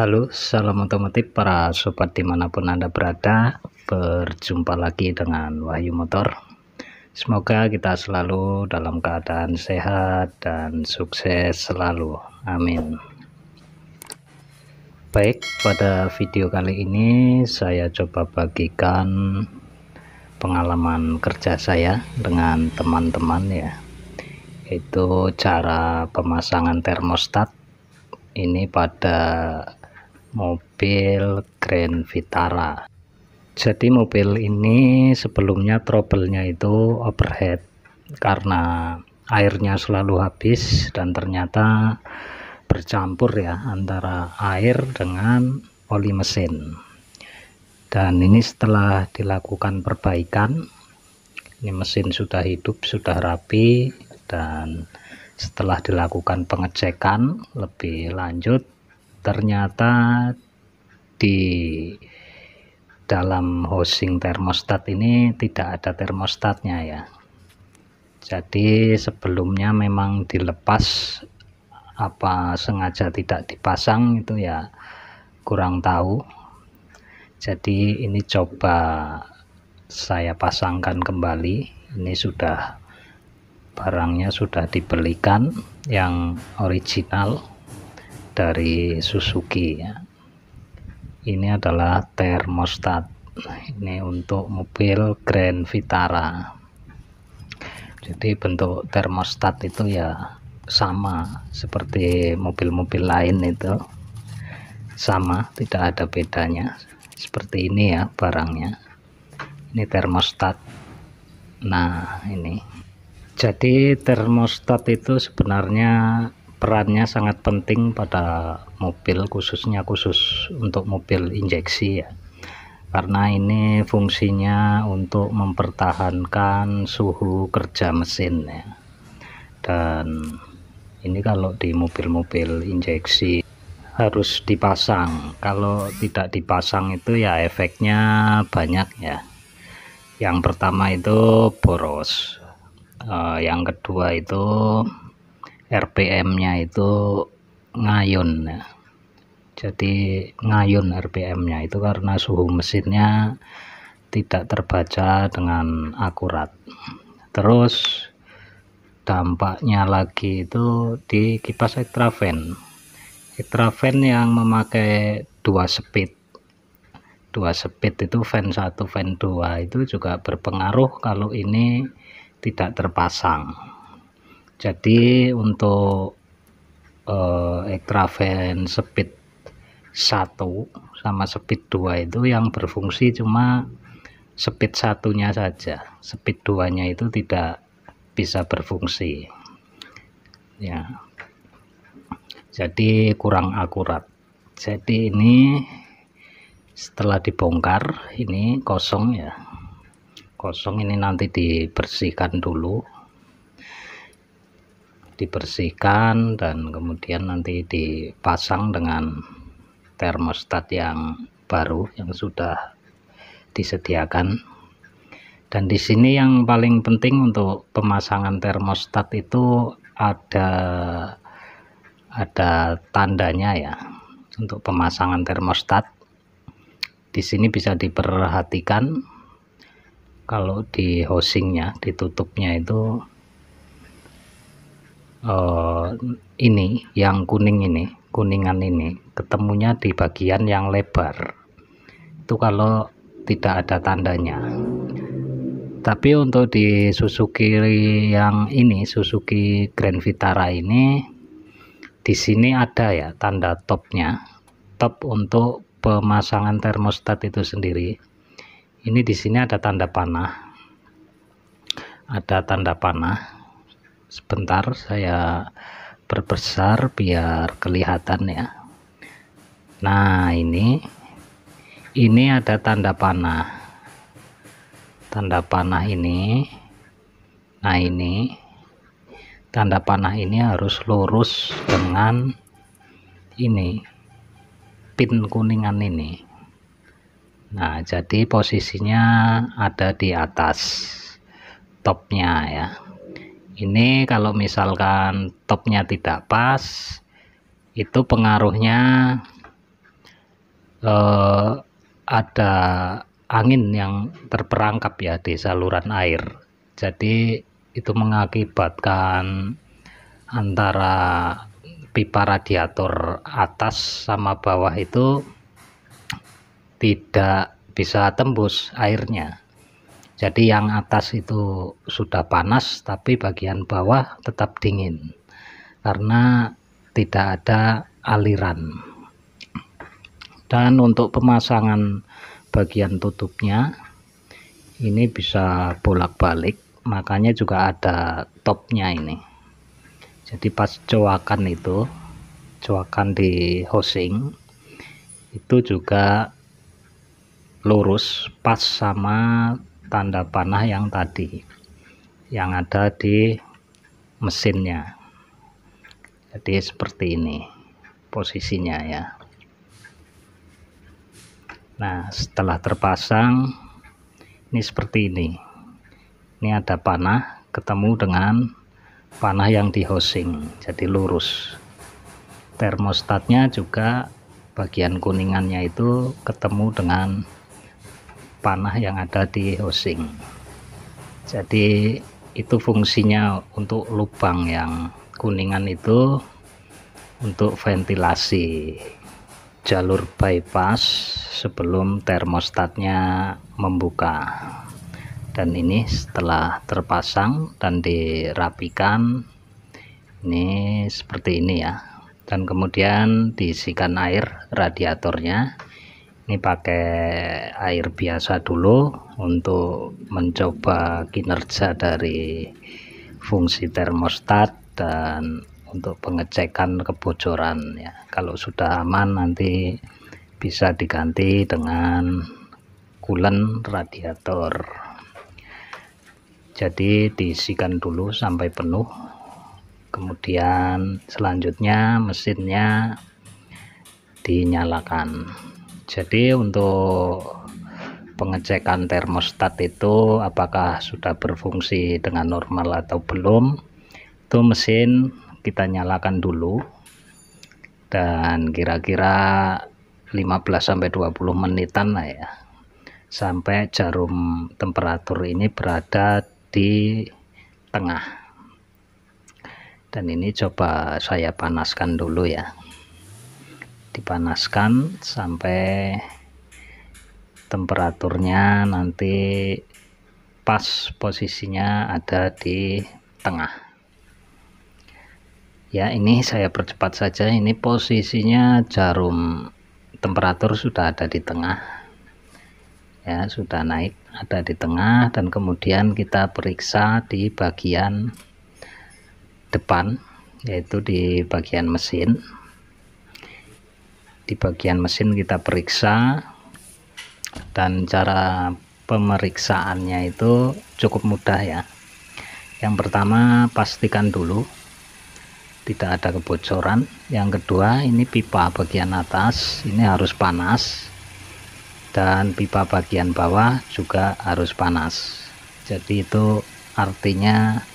Halo salam otomotif para sobat di mana pun anda berada. Berjumpa lagi dengan Wahyu Motor. Semoga kita selalu dalam keadaan sehat dan sukses selalu. Amin. Baik pada video kali ini saya coba bagikan pengalaman kerja saya dengan teman-teman ya. Itu cara pemasangan termostat. Ini pada mobil Grand Vitara. Jadi mobil ini sebelumnya trouble-nya itu overhead. Karena airnya selalu habis dan ternyata bercampur ya antara air dengan oli mesin. Dan ini setelah dilakukan perbaikan ini mesin sudah hidup sudah rapi dan setelah dilakukan pengecekan lebih lanjut ternyata di dalam housing termostat ini tidak ada termostatnya ya. Jadi sebelumnya memang dilepas apa sengaja tidak dipasang itu ya kurang tahu. Jadi ini coba saya pasangkan kembali. Ini sudah barangnya sudah dibelikan yang original dari Suzuki ya. Ini adalah termostat. Ini untuk mobil Grand Vitara. Jadi bentuk termostat itu ya sama seperti mobil-mobil lain itu. Sama tidak ada bedanya. Seperti ini ya barangnya. Ini termostat. Nah ini. Jadi termostat itu sebenarnya perannya sangat penting pada mobil khususnya khusus untuk mobil injeksi ya. Karena ini fungsinya untuk mempertahankan suhu kerja mesin ya. Dan ini kalau di mobil-mobil injeksi harus dipasang. Kalau tidak dipasang itu ya efeknya banyak ya. Yang pertama itu boros. Uh, yang kedua itu RPM-nya itu ngayun ya. Jadi ngayun RPM-nya itu karena suhu mesinnya tidak terbaca dengan akurat. Terus dampaknya lagi itu di kipas ekstraven. Ekstraven yang memakai dua speed dua speed itu fan 1 fan 2 itu juga berpengaruh kalau ini tidak terpasang jadi untuk uh, Extravan speed 1 sama speed 2 itu yang berfungsi cuma speed satunya saja. Speed 2 nya itu tidak bisa berfungsi. Ya. Jadi kurang akurat. Jadi ini setelah dibongkar ini kosong ya. Kosong ini nanti dibersihkan dulu dibersihkan dan kemudian nanti dipasang dengan termostat yang baru yang sudah disediakan. Dan di sini yang paling penting untuk pemasangan termostat itu ada ada tandanya ya untuk pemasangan termostat. Di sini bisa diperhatikan kalau di housingnya ditutupnya itu uh, ini yang kuning ini kuningan ini ketemunya di bagian yang lebar. Itu kalau tidak ada tandanya. Tapi untuk di Suzuki yang ini Suzuki Grand Vitara ini di sini ada ya tanda topnya. Top untuk pemasangan termostat itu sendiri. Ini di sini ada tanda panah. Ada tanda panah sebentar saya perbesar biar kelihatan ya. Nah ini. Ini ada tanda panah. Tanda panah ini. Nah ini. Tanda panah ini harus lurus dengan ini. Pin kuningan ini. Nah jadi posisinya ada di atas topnya ya ini kalau misalkan topnya tidak pas itu pengaruhnya eh, ada angin yang terperangkap ya di saluran air. Jadi itu mengakibatkan antara pipa radiator atas sama bawah itu tidak bisa tembus airnya jadi yang atas itu sudah panas tapi bagian bawah tetap dingin. Karena tidak ada aliran. Dan untuk pemasangan bagian tutupnya ini bisa bolak-balik. Makanya juga ada topnya ini. Jadi pas coakan itu coakan di housing itu juga lurus pas sama tanda panah yang tadi yang ada di mesinnya. Jadi seperti ini posisinya ya. Nah setelah terpasang ini seperti ini. Ini ada panah ketemu dengan panah yang di housing jadi lurus. Termostatnya juga bagian kuningannya itu ketemu dengan panah yang ada di housing jadi itu fungsinya untuk lubang yang kuningan itu untuk ventilasi jalur bypass sebelum termostatnya membuka. Dan ini setelah terpasang dan dirapikan ini seperti ini ya. Dan kemudian diisikan air radiatornya ini pakai air biasa dulu untuk mencoba kinerja dari fungsi termostat dan untuk pengecekan kebocoran ya. Kalau sudah aman nanti bisa diganti dengan coolant radiator. Jadi diisikan dulu sampai penuh. Kemudian selanjutnya mesinnya dinyalakan jadi untuk pengecekan termostat itu apakah sudah berfungsi dengan normal atau belum itu mesin kita nyalakan dulu. Dan kira-kira 15-20 menitan lah ya. Sampai jarum temperatur ini berada di tengah. Dan ini coba saya panaskan dulu ya dipanaskan sampai temperaturnya nanti pas posisinya ada di tengah. Ya ini saya percepat saja. Ini posisinya jarum. Temperatur sudah ada di tengah. Ya sudah naik ada di tengah. Dan kemudian kita periksa di bagian depan yaitu di bagian mesin di bagian mesin kita periksa dan cara pemeriksaannya itu cukup mudah ya. Yang pertama pastikan dulu tidak ada kebocoran. Yang kedua ini pipa bagian atas ini harus panas dan pipa bagian bawah juga harus panas. Jadi itu artinya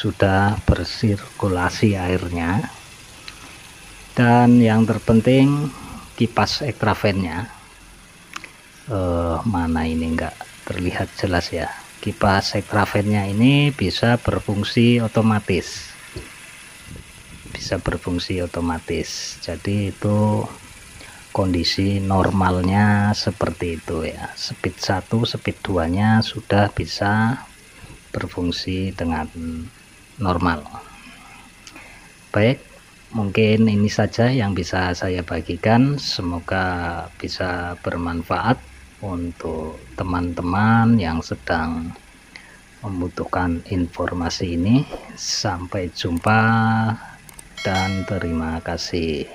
sudah bersirkulasi airnya. Dan yang terpenting kipas ekstravennya eh, mana ini enggak terlihat jelas ya. Kipas ekstravennya ini bisa berfungsi otomatis. Bisa berfungsi otomatis. Jadi itu kondisi normalnya seperti itu ya. Speed 1 speed 2 nya sudah bisa berfungsi dengan normal. Baik mungkin ini saja yang bisa saya bagikan. Semoga bisa bermanfaat untuk teman-teman yang sedang membutuhkan informasi ini. Sampai jumpa dan terima kasih